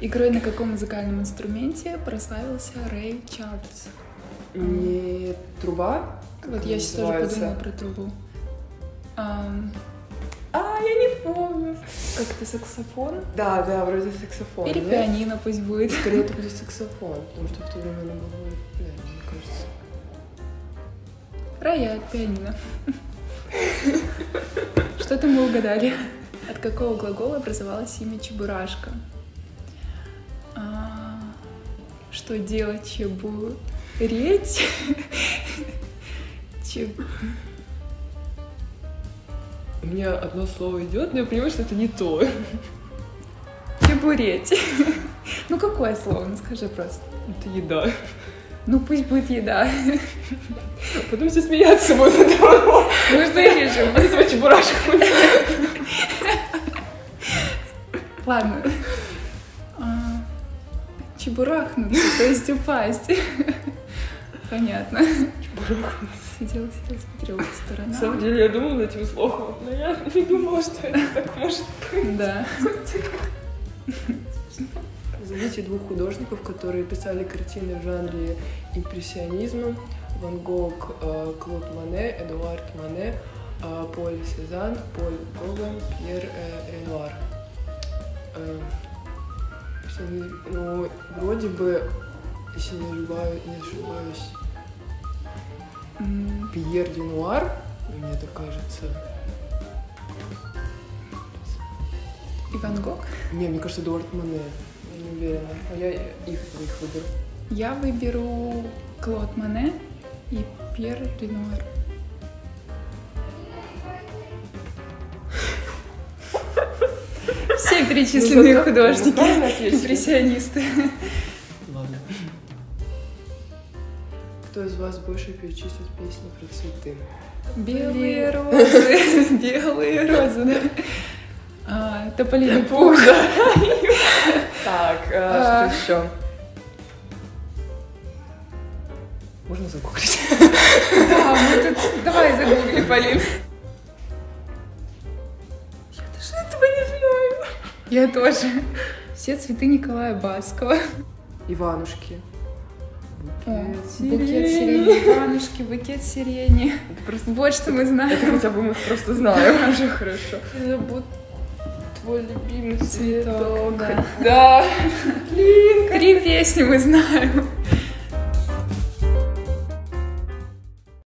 Игрой на каком музыкальном инструменте прославился Рэй Чарльз? Не труба? Вот я сейчас тоже подумала про трубу. А, я не помню. как это саксофон? Да, да, вроде саксофон. Или нет? пианино пусть будет. Скорее это будет саксофон, потому что в то время он был более популярен, мне кажется. Рояль, пианино. Что-то мы угадали. От какого глагола образовалось имя Чебурашка? Что делать, чебуреть? Чеб... У меня одно слово идет, но я понимаю, что это не то. Чебуреть. Ну какое слово? Ну скажи просто. Это еда. Ну пусть будет еда. Потом все смеяться будут. Мы же вырежем. Вот этого чебурашку. Ладно. Чебурахнуться, то есть упасть. Понятно. Сидела, сидела, смотрела по На самом сторонам. деле я думала над этим словом, но я не думала, что это так может быть. Да. Назовите двух художников, которые писали картины в жанре импрессионизма. Ван Гог, э, Клод Мане, Эдуард Мане, э, Поль Сезанн, Поль Гоган, Пьер э, Ренуар. Импрессионизм, Ну, вроде бы, если не ошибаюсь, не ошибаюсь Пьер Ренуар, мне так кажется. Иван Гог. Не, мне кажется, Эдуард Мане. Я не уверена. Но я их, их выберу. Я выберу Клод Мане и Пьер Ренуар. Все перечисленные Ну, художники, ну, импрессионисты. Ладно. Кто из вас больше перечислит песни про цветы? Белые розы, белые розы, да. А, Тополиный пух. Так, А. что еще? Можно загуглить? Да, мы тут... Давай загугли, Полин. Я тоже. Все цветы Николая Баскова. Иванушки. О, Букет букет сирени, Иванушки, букет сирени. Это просто... Вот что мы знаем. Это хотя бы мы просто знаем. Уже хорошо. Забудь твой любимый Цветок, цветок. да. Да. Блин, Три песни мы знаем.